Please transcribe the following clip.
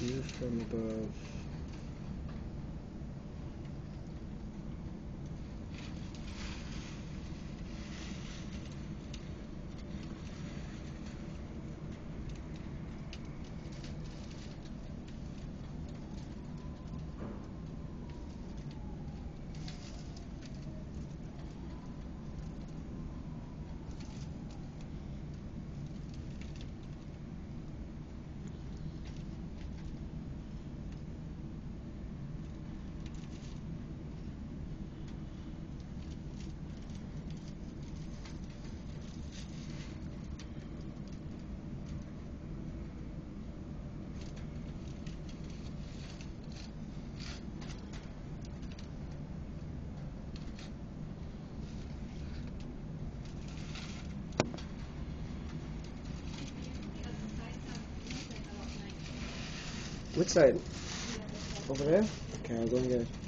и там это Which side? Over there? Okay, I'll go and get it.